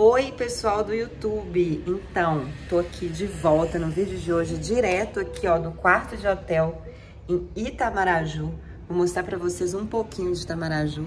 Oi, pessoal do YouTube! Então, tô aqui de volta no vídeo de hoje, direto aqui, ó, no quarto de hotel em Itamaraju. Vou mostrar pra vocês um pouquinho de Itamaraju.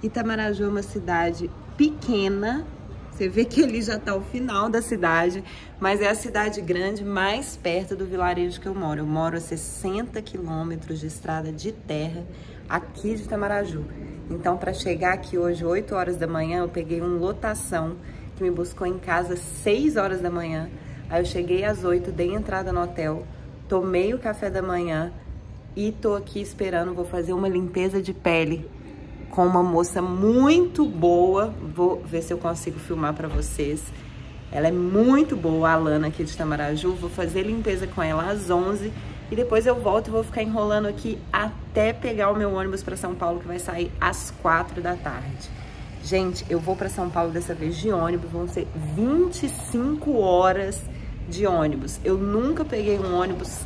Itamaraju é uma cidade pequena, você vê que ali já tá o final da cidade, mas é a cidade grande mais perto do vilarejo que eu moro. Eu moro a 60 quilômetros de estrada de terra aqui de Itamaraju. Então, para chegar aqui hoje, 8 horas da manhã, eu peguei um lotação que me buscou em casa às 6 horas da manhã. Aí eu cheguei às 8, dei entrada no hotel, tomei o café da manhã e tô aqui esperando, vou fazer uma limpeza de pele com uma moça muito boa. Vou ver se eu consigo filmar para vocês. Ela é muito boa, a Alana aqui de Tamaraju. Vou fazer limpeza com ela às 11 e depois eu volto e vou ficar enrolando aqui até pegar o meu ônibus para São Paulo, que vai sair às 4 da tarde. Gente, eu vou para São Paulo dessa vez de ônibus, vão ser 25 horas de ônibus. Eu nunca peguei um ônibus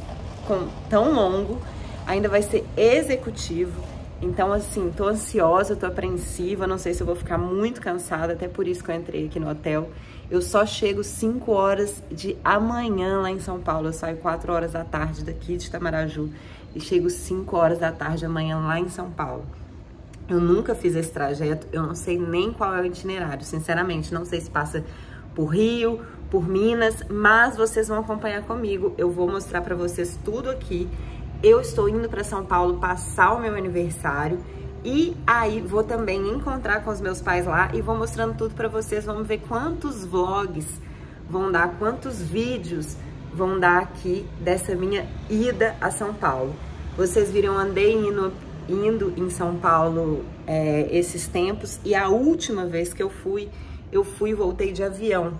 com, tão longo, ainda vai ser executivo. Então, assim, tô ansiosa, tô apreensiva, não sei se eu vou ficar muito cansada, até por isso que eu entrei aqui no hotel. Eu só chego 5 horas de amanhã lá em São Paulo, eu saio 4 horas da tarde daqui de Tamaraju e chego 5 horas da tarde amanhã lá em São Paulo. Eu nunca fiz esse trajeto, eu não sei nem qual é o itinerário, sinceramente, não sei se passa por Rio, por Minas, mas vocês vão acompanhar comigo, eu vou mostrar para vocês tudo aqui. Eu estou indo para São Paulo passar o meu aniversário e aí vou também encontrar com os meus pais lá e vou mostrando tudo para vocês, vamos ver quantos vlogs vão dar, quantos vídeos vão dar aqui dessa minha ida a São Paulo. Vocês viram, andei indo indo em São Paulo é, esses tempos e a última vez que eu fui, eu fui e voltei de avião.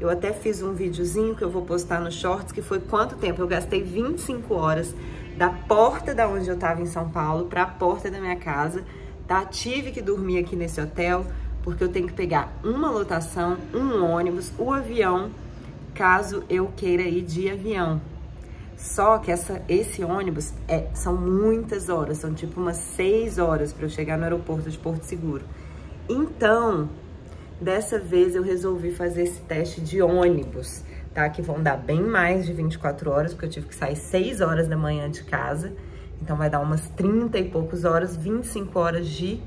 Eu até fiz um videozinho que eu vou postar no shorts, que foi quanto tempo? Eu gastei 25 horas da porta da onde eu tava em São Paulo para a porta da minha casa, tá? Tive que dormir aqui nesse hotel, porque eu tenho que pegar uma lotação, um ônibus, o avião, caso eu queira ir de avião. Só que essa, esse ônibus é, são muitas horas, são tipo umas seis horas para eu chegar no aeroporto de Porto Seguro. Então, dessa vez eu resolvi fazer esse teste de ônibus, tá? Que vão dar bem mais de 24 horas, porque eu tive que sair 6 horas da manhã de casa. Então vai dar umas 30 e poucas horas, 25 horas de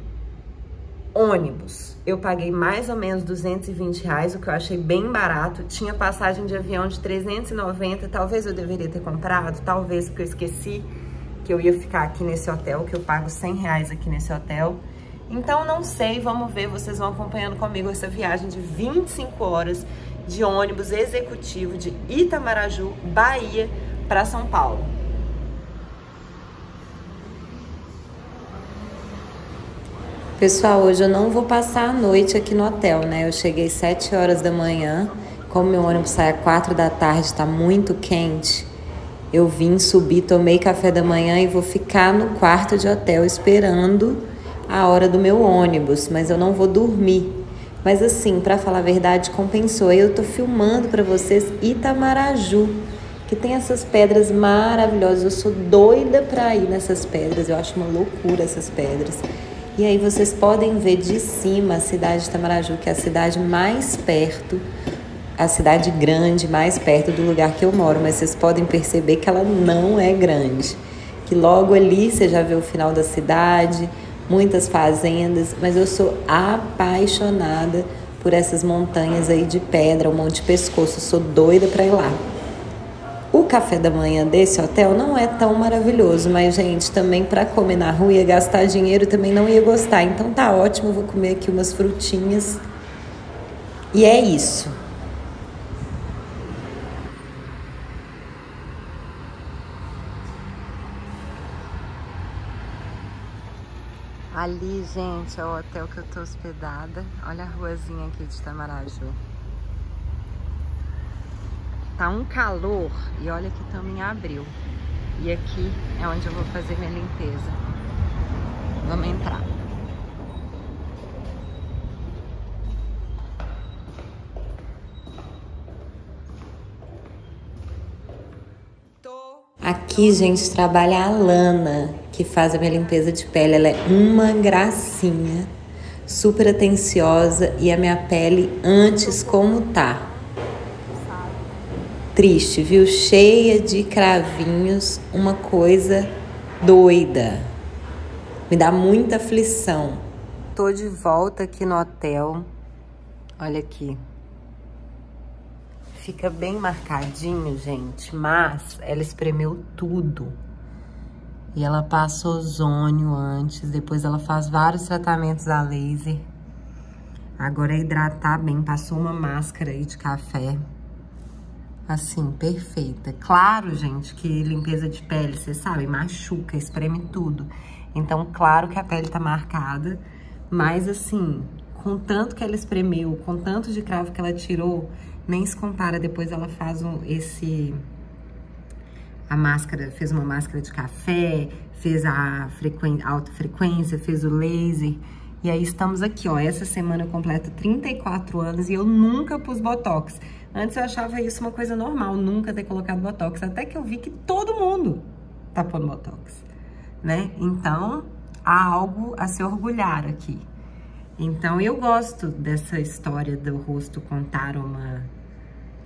ônibus. Eu paguei mais ou menos 220 reais, o que eu achei bem barato. Tinha passagem de avião de 390, talvez eu deveria ter comprado, talvez porque eu esqueci que eu ia ficar aqui nesse hotel, que eu pago 100 reais aqui nesse hotel. Então, não sei, vamos ver, vocês vão acompanhando comigo essa viagem de 25 horas de ônibus executivo de Itamaraju, Bahia, para São Paulo. Pessoal, hoje eu não vou passar a noite aqui no hotel, né? Eu cheguei 7 horas da manhã, como meu ônibus sai às 4 da tarde, tá muito quente. Eu vim subir, tomei café da manhã e vou ficar no quarto de hotel esperando a hora do meu ônibus, mas eu não vou dormir. Mas assim, para falar a verdade, compensou. Eu tô filmando para vocês Itamaraju, que tem essas pedras maravilhosas. Eu sou doida para ir nessas pedras. Eu acho uma loucura essas pedras. E aí vocês podem ver de cima a cidade de Tamaraju, que é a cidade mais perto, a cidade grande, mais perto do lugar que eu moro, mas vocês podem perceber que ela não é grande. Que logo ali você já vê o final da cidade, muitas fazendas, mas eu sou apaixonada por essas montanhas aí de pedra, o Monte Pescoço, sou doida para ir lá. Café da manhã desse hotel não é tão maravilhoso, mas, gente, também para comer na rua ia gastar dinheiro também não ia gostar. Então tá ótimo, vou comer aqui umas frutinhas. E é isso. Ali, gente, é o hotel que eu tô hospedada. Olha a ruazinha aqui de Tamaraju. Tá um calor e olha que estamos em abril. E aqui é onde eu vou fazer minha limpeza. Vamos entrar. Aqui, gente, trabalha a Lana, que faz a minha limpeza de pele. Ela é uma gracinha. super atenciosa e a minha pele antes como tá. Triste, viu? Cheia de cravinhos, uma coisa doida. Me dá muita aflição. Tô de volta aqui no hotel. Olha aqui. Fica bem marcadinho, gente, mas ela espremeu tudo. E ela passa ozônio antes, depois ela faz vários tratamentos a laser. Agora é hidratar bem, passou uma máscara aí de café. Assim, perfeita. Claro, gente, que limpeza de pele, vocês sabem, machuca, espreme tudo. Então, claro que a pele tá marcada, mas assim, com tanto que ela espremeu, com tanto de cravo que ela tirou, nem se compara. Depois ela faz um, esse a máscara, fez uma máscara de café, fez a alta frequência, fez o laser. E aí estamos aqui, ó. Essa semana eu completo 34 anos e eu nunca pus Botox. Antes eu achava isso uma coisa normal, nunca ter colocado Botox. Até que eu vi que todo mundo tá pondo Botox, né? Então, há algo a se orgulhar aqui. Então, eu gosto dessa história do rosto contar uma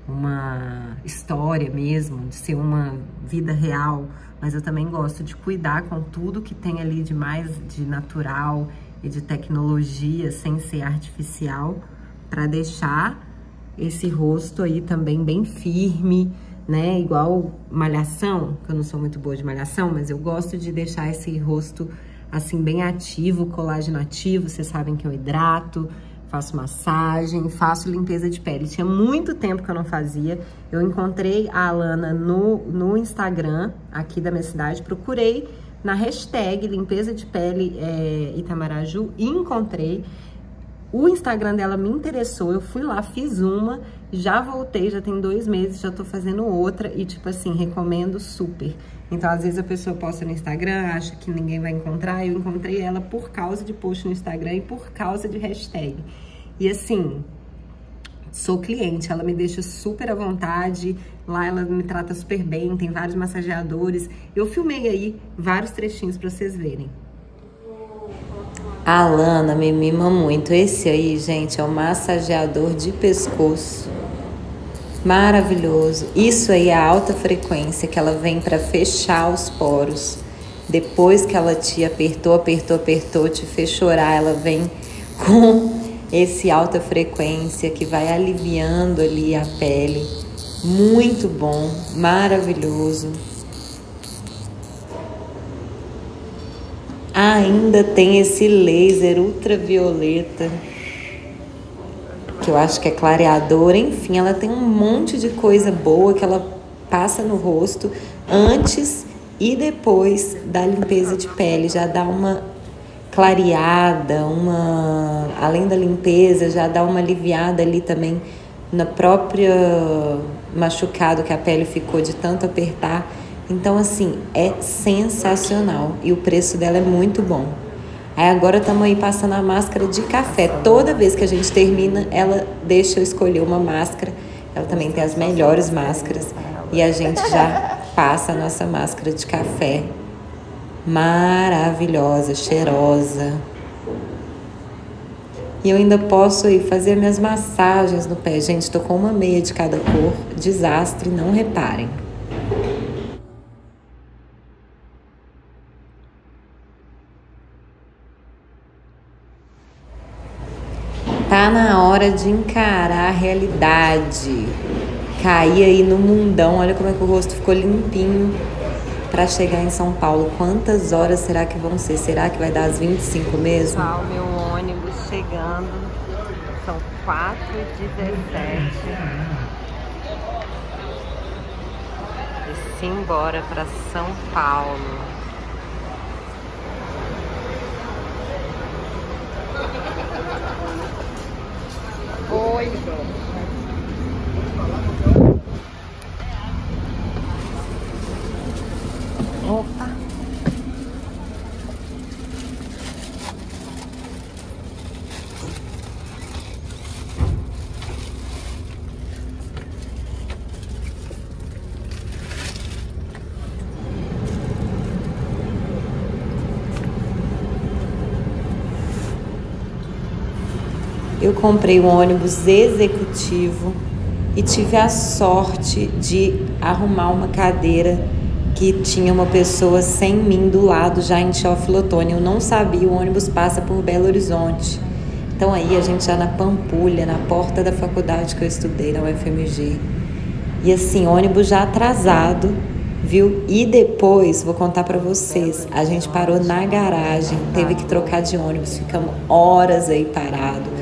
uma história mesmo, de ser uma vida real, mas eu também gosto de cuidar com tudo que tem ali de mais de natural e de tecnologia, sem ser artificial, para deixar esse rosto aí também bem firme, né? Igual malhação, que eu não sou muito boa de malhação, mas eu gosto de deixar esse rosto assim bem ativo, colágeno ativo, vocês sabem que eu hidrato, faço massagem, faço limpeza de pele. Tinha muito tempo que eu não fazia. Eu encontrei a Alana no, no Instagram aqui da minha cidade, procurei na hashtag limpeza de pele é, Itamaraju e encontrei. O Instagram dela me interessou, eu fui lá, fiz uma, já voltei, já tem dois meses, já tô fazendo outra e, tipo assim, recomendo super. Então, às vezes a pessoa posta no Instagram, acha que ninguém vai encontrar, eu encontrei ela por causa de post no Instagram e por causa de hashtag. E assim, sou cliente, ela me deixa super à vontade, lá ela me trata super bem, tem vários massageadores. Eu filmei aí vários trechinhos pra vocês verem. A Lana me mima muito. Esse aí, gente, é o massageador de pescoço. Maravilhoso. Isso aí é a alta frequência que ela vem para fechar os poros. Depois que ela te apertou, apertou, apertou, te fez chorar, ela vem com esse alta frequência que vai aliviando ali a pele. Muito bom, maravilhoso. Ainda tem esse laser ultravioleta, que eu acho que é clareador, enfim, ela tem um monte de coisa boa que ela passa no rosto antes e depois da limpeza de pele, já dá uma clareada, uma além da limpeza, já dá uma aliviada ali também na própria machucado que a pele ficou de tanto apertar. Então, assim, é sensacional e o preço dela é muito bom. Aí agora estamos aí passando a máscara de café. Toda vez que a gente termina, ela deixa eu escolher uma máscara. Ela também tem as melhores máscaras. E a gente já passa a nossa máscara de café. Maravilhosa, cheirosa. E eu ainda posso aí fazer minhas massagens no pé. Gente, estou com uma meia de cada cor. Desastre, não reparem. Tá na hora de encarar a realidade. Cair aí no mundão. Olha como é que o rosto ficou limpinho para chegar em São Paulo. Quantas horas será que vão ser? Será que vai dar as 25 mesmo? Pessoal, meu ônibus chegando. São 4h17. E embora para São Paulo. Oi. Opa. Eu comprei um ônibus executivo e tive a sorte de arrumar uma cadeira que tinha uma pessoa sem mim do lado já em Teófilo Eu não sabia, o ônibus passa por Belo Horizonte. Então aí a gente já na Pampulha, na porta da faculdade que eu estudei, na UFMG. E assim, ônibus já atrasado, viu? E depois, vou contar para vocês, a gente parou na garagem, teve que trocar de ônibus, ficamos horas aí parado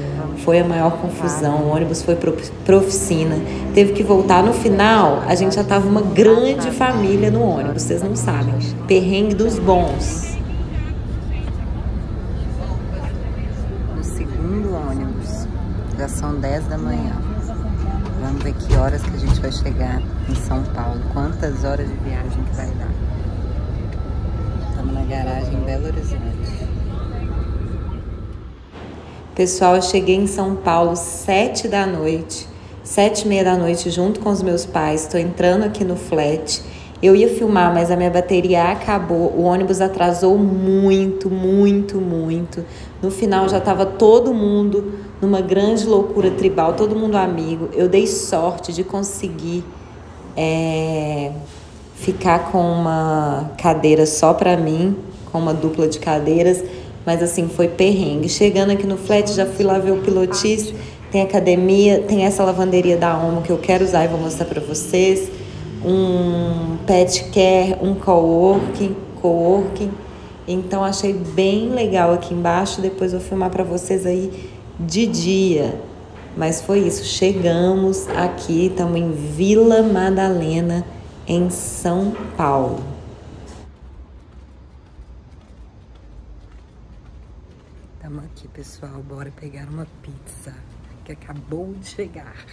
foi a maior confusão. O ônibus foi para oficina, teve que voltar. No final, a gente já tava uma grande família no ônibus, vocês não sabem. Perrengue dos bons. No segundo ônibus, já são 10 da manhã. Vamos ver que horas que a gente vai chegar em São Paulo. Quantas horas de viagem que vai dar. Estamos na garagem em Belo Horizonte. Pessoal, eu cheguei em São Paulo sete da noite, sete e meia da noite, junto com os meus pais. Estou entrando aqui no flat. Eu ia filmar, mas a minha bateria acabou. O ônibus atrasou muito, muito, muito. No final já estava todo mundo numa grande loucura tribal, todo mundo amigo. Eu dei sorte de conseguir é, ficar com uma cadeira só para mim, com uma dupla de cadeiras mas assim, foi perrengue. Chegando aqui no flat, já fui lá ver o pilotis, tem academia, tem essa lavanderia da Omo que eu quero usar e vou mostrar para vocês. Um pet care, um coworking, coworking. Então achei bem legal aqui embaixo, depois vou filmar para vocês aí de dia. Mas foi isso, chegamos aqui, estamos em Vila Madalena, em São Paulo. Aqui, pessoal. Bora pegar uma pizza que acabou de chegar.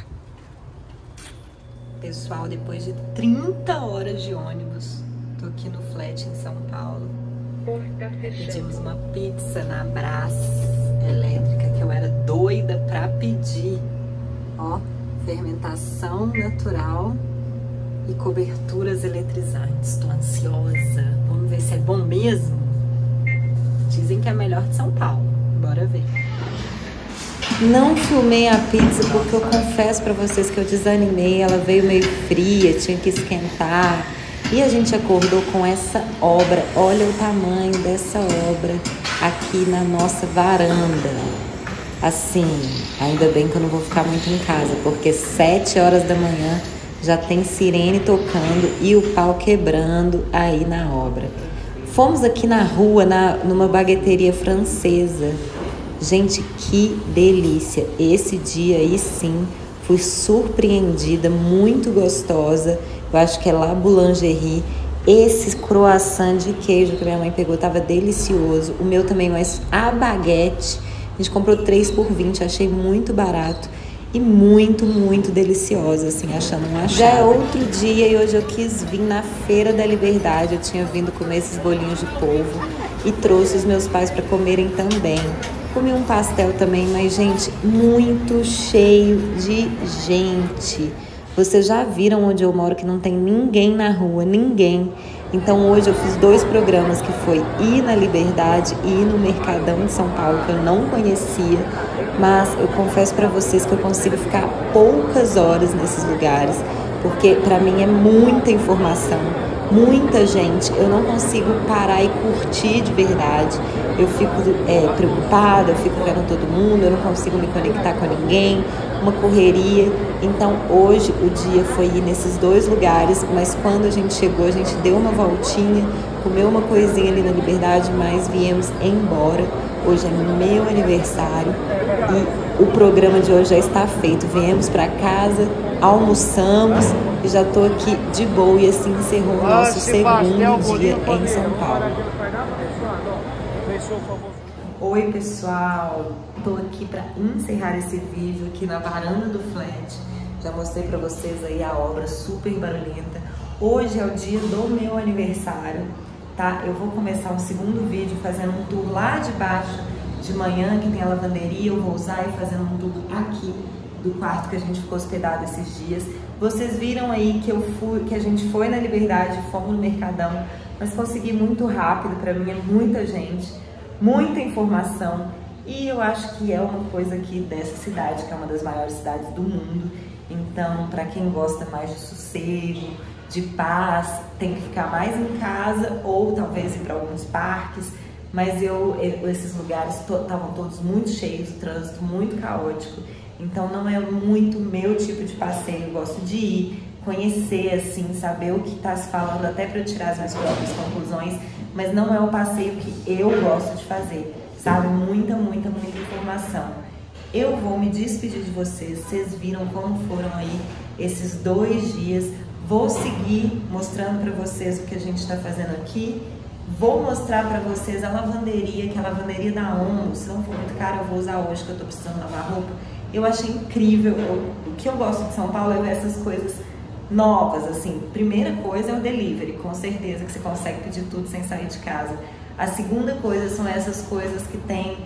Pessoal, depois de 30 horas de ônibus, tô aqui no flat em São Paulo. Pedimos uma pizza na Brás elétrica que eu era doida pra pedir. Ó, fermentação natural e coberturas eletrizantes. Tô ansiosa. Vamos ver se é bom mesmo. Dizem que é melhor de São Paulo. Bora ver. Não filmei a pizza porque eu confesso para vocês que eu desanimei. Ela veio meio fria, tinha que esquentar. E a gente acordou com essa obra. Olha o tamanho dessa obra aqui na nossa varanda. Assim, ainda bem que eu não vou ficar muito em casa, porque sete horas da manhã já tem sirene tocando e o pau quebrando aí na obra. Fomos aqui na rua, na, numa bagueteria francesa. Gente, que delícia! Esse dia aí sim, fui surpreendida, muito gostosa. Eu acho que é La Boulangerie. Esse croissant de queijo que minha mãe pegou estava delicioso. O meu também, mas a baguete, a gente comprou 3 por 20, achei muito barato e muito, muito deliciosa, assim, achando um achado. Já é outro dia e hoje eu quis vir na Feira da Liberdade. Eu tinha vindo comer esses bolinhos de polvo e trouxe os meus pais para comerem também. Comi um pastel também, mas, gente, muito cheio de gente. Vocês já viram onde eu moro que não tem ninguém na rua, ninguém. Então hoje eu fiz dois programas que foi ir na Liberdade e ir no Mercadão de São Paulo, que eu não conhecia, mas eu confesso para vocês que eu consigo ficar poucas horas nesses lugares, porque para mim é muita informação, muita gente, eu não consigo parar e curtir de verdade. Eu fico é, preocupada, eu fico vendo todo mundo, eu não consigo me conectar com ninguém, uma correria. Então hoje o dia foi ir nesses dois lugares, mas quando a gente chegou, a gente deu uma voltinha, comeu uma coisinha ali na Liberdade, mas viemos embora. Hoje é meu aniversário e o programa de hoje já está feito. Viemos para casa, almoçamos e já estou aqui de boa e assim encerrou o nosso segundo dia em São Paulo. Oi pessoal, estou aqui para encerrar esse vídeo aqui na varanda do flat. Já mostrei para vocês aí a obra super barulhenta. Hoje é o dia do meu aniversário, tá? Eu vou começar um segundo vídeo fazendo um tour lá de baixo de manhã, que tem a lavanderia, eu vou usar e fazendo um tour aqui do quarto que a gente ficou hospedado esses dias. Vocês viram aí que eu fui, que a gente foi na Liberdade, fomos no Mercadão, mas consegui muito rápido, para mim é muita gente, muita informação E eu acho que é uma coisa aqui dessa cidade, que é uma das maiores cidades do mundo. Então, para quem gosta mais de sossego, de paz, tem que ficar mais em casa ou talvez ir para alguns parques. Mas eu, esses lugares estavam to, todos muito cheios, o trânsito muito caótico. Então não é muito meu tipo de passeio. Eu gosto de ir, conhecer, assim, saber o que está se falando, até para eu tirar as minhas próprias conclusões. Mas não é o passeio que eu gosto de fazer, sabe? Muita, muita, muita informação. Eu vou me despedir de vocês. Vocês viram como foram aí esses dois dias. Vou seguir mostrando para vocês o que a gente está fazendo aqui. Vou mostrar para vocês a lavanderia, que é a lavanderia da ONU. Se não for muito caro, eu vou usar hoje que eu estou precisando lavar roupa. Eu achei incrível. Eu, o que eu gosto de São Paulo é ver essas coisas novas, assim. Primeira coisa é o delivery, com certeza que você consegue pedir tudo sem sair de casa. A segunda coisa são essas coisas que tem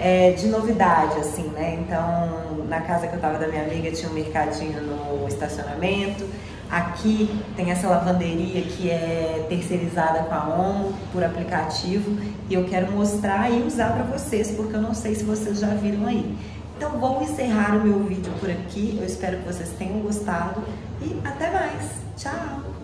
é, de novidade, assim, né? Então, na casa que eu tava da minha amiga tinha um mercadinho no estacionamento. Aqui tem essa lavanderia que é terceirizada com a ONU por aplicativo e eu quero mostrar e usar para vocês, porque eu não sei se vocês já viram aí. Então vou encerrar o meu vídeo por aqui, eu espero que vocês tenham gostado e até mais. Tchau!